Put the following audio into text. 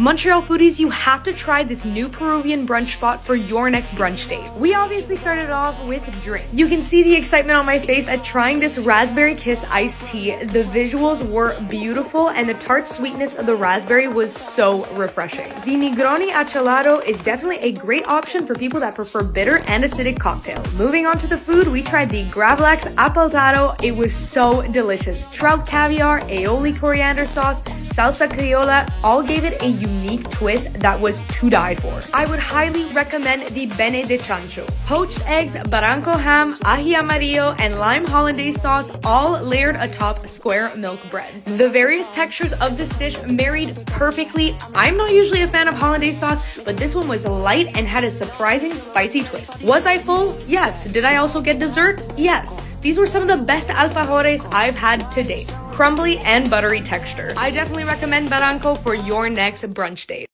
Montreal foodies, you have to try this new Peruvian brunch spot for your next brunch date. We obviously started off with drink. You can see the excitement on my face at trying this raspberry kiss iced tea. The visuals were beautiful and the tart sweetness of the raspberry was so refreshing. The Negroni Achelado is definitely a great option for people that prefer bitter and acidic cocktails. Moving on to the food, we tried the Gravlax Apeltado. It was so delicious. Trout caviar, aioli coriander sauce, salsa criolla, all gave it a unique twist that was to die for. I would highly recommend the Bene de Chancho. Poached eggs, barranco ham, ají amarillo, and lime hollandaise sauce all layered atop square milk bread. The various textures of this dish married perfectly. I'm not usually a fan of hollandaise sauce, but this one was light and had a surprising spicy twist. Was I full? Yes. Did I also get dessert? Yes. These were some of the best alfajores I've had to date. Crumbly and buttery texture. I definitely recommend Barranco for your next brunch date.